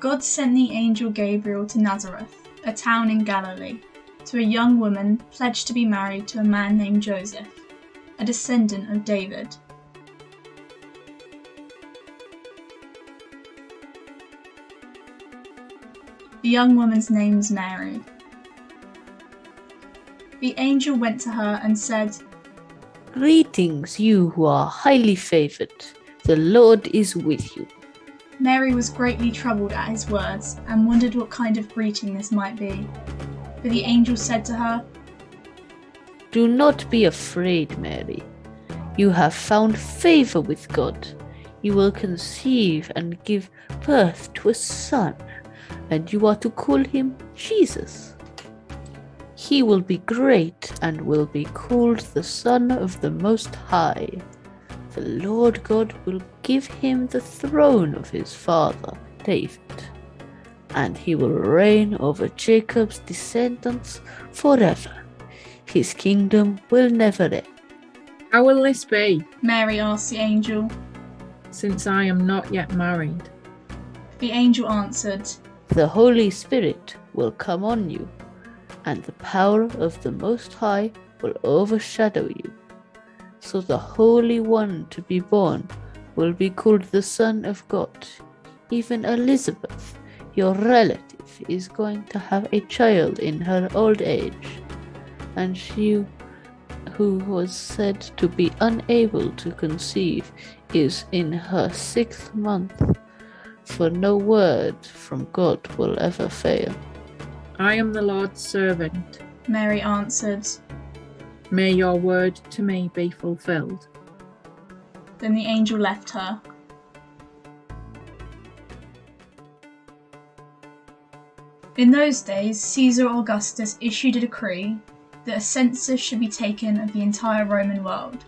God sent the angel Gabriel to Nazareth, a town in Galilee, to a young woman pledged to be married to a man named Joseph, a descendant of David. The young woman's name was Mary. The angel went to her and said, Greetings, you who are highly favored. The Lord is with you. Mary was greatly troubled at his words and wondered what kind of greeting this might be. But the angel said to her, Do not be afraid, Mary. You have found favor with God. You will conceive and give birth to a son, and you are to call him Jesus. He will be great and will be called the Son of the Most High. The Lord God will give him the throne of his father David, and he will reign over Jacob's descendants forever. His kingdom will never end. How will this be, Mary asked the angel. since I am not yet married? The angel answered, The Holy Spirit will come on you, and the power of the Most High will overshadow you. So the Holy One to be born will be called the Son of God. Even Elizabeth, your relative, is going to have a child in her old age, and she who was said to be unable to conceive is in her sixth month for no word from God will ever fail. I am the Lord's servant. Mary answered. May your word to me be fulfilled. Then the angel left her. In those days, Caesar Augustus issued a decree that a census should be taken of the entire Roman world.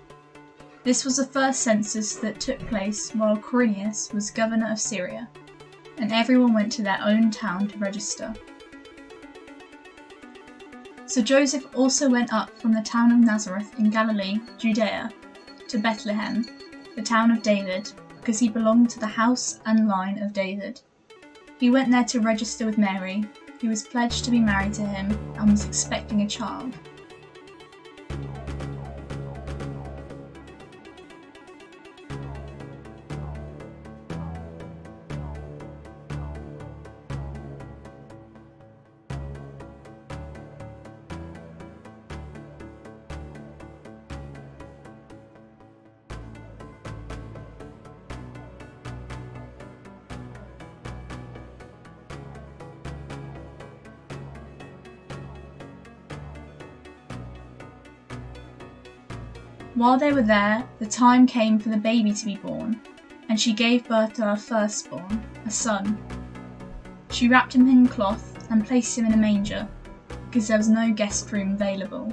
This was the first census that took place while Quirinius was governor of Syria, and everyone went to their own town to register. So Joseph also went up from the town of Nazareth in Galilee, Judea, to Bethlehem, the town of David, because he belonged to the house and line of David. He went there to register with Mary, who was pledged to be married to him and was expecting a child. While they were there, the time came for the baby to be born, and she gave birth to her firstborn, a son. She wrapped him in cloth and placed him in a manger, because there was no guest room available.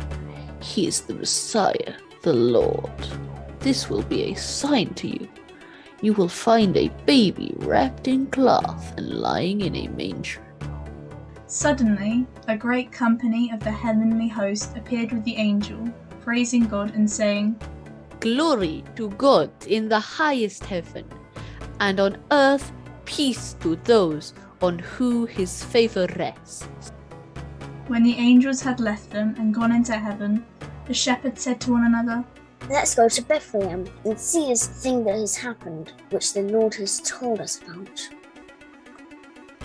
He is the Messiah, the Lord. This will be a sign to you. You will find a baby wrapped in cloth and lying in a manger. Suddenly, a great company of the heavenly host appeared with the angel, praising God and saying, Glory to God in the highest heaven, and on earth peace to those on whom his favor rests. When the angels had left them and gone into heaven, the shepherds said to one another, Let's go to Bethlehem and see this thing that has happened, which the Lord has told us about.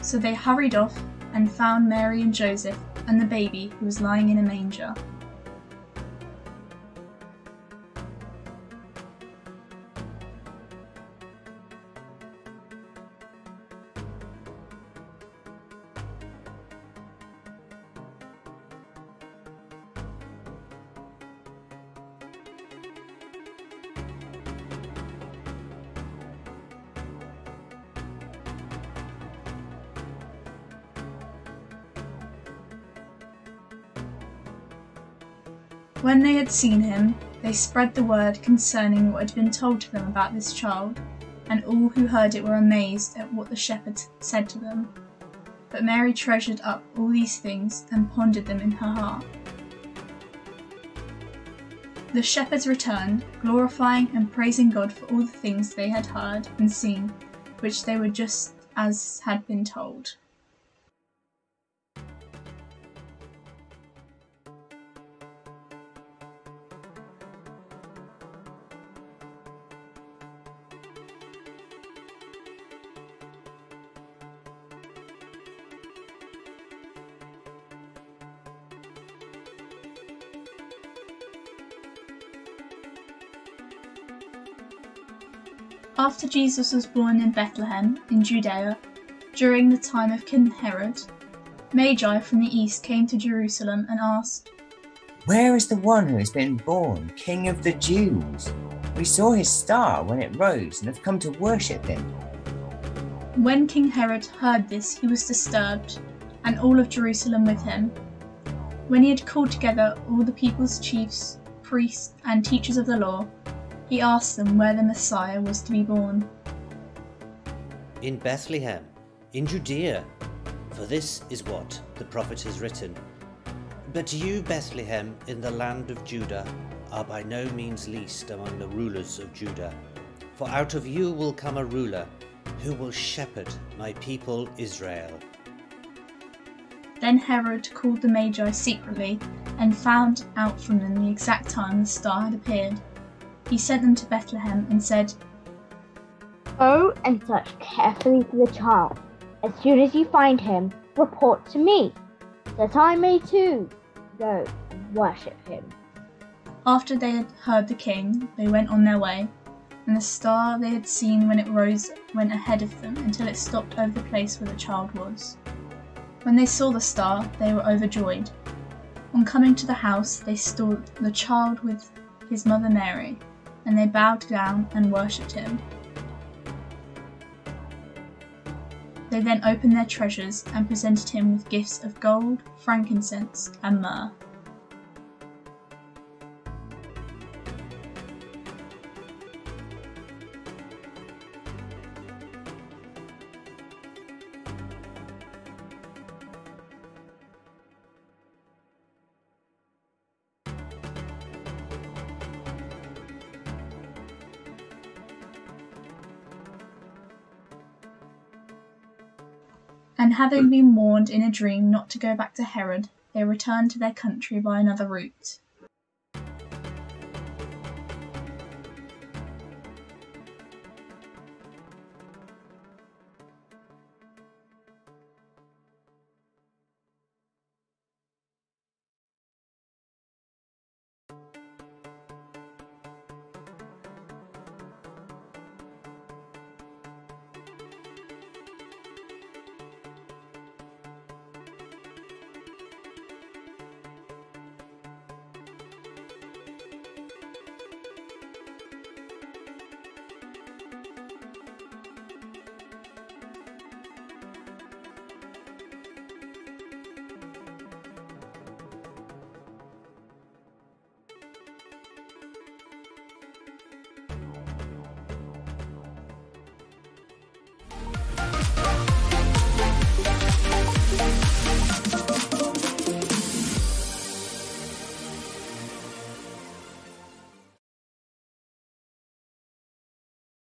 So they hurried off and found Mary and Joseph and the baby who was lying in a manger. When they had seen him, they spread the word concerning what had been told to them about this child, and all who heard it were amazed at what the shepherds said to them. But Mary treasured up all these things and pondered them in her heart. The shepherds returned, glorifying and praising God for all the things they had heard and seen, which they were just as had been told. After Jesus was born in Bethlehem in Judea, during the time of King Herod, Magi from the east came to Jerusalem and asked, Where is the one who has been born, King of the Jews? We saw his star when it rose and have come to worship him. When King Herod heard this, he was disturbed, and all of Jerusalem with him. When he had called together all the people's chiefs, priests, and teachers of the law, he asked them where the Messiah was to be born. In Bethlehem, in Judea, for this is what the prophet has written. But you, Bethlehem, in the land of Judah, are by no means least among the rulers of Judah. For out of you will come a ruler who will shepherd my people Israel. Then Herod called the Magi secretly and found out from them the exact time the star had appeared. He sent them to Bethlehem and said, Go and search carefully for the child. As soon as you find him, report to me, that I may too go and worship him. After they had heard the king, they went on their way, and the star they had seen when it rose went ahead of them until it stopped over the place where the child was. When they saw the star, they were overjoyed. On coming to the house, they saw the child with his mother Mary, and they bowed down and worshipped him. They then opened their treasures and presented him with gifts of gold, frankincense, and myrrh. And having been warned in a dream not to go back to Herod, they returned to their country by another route.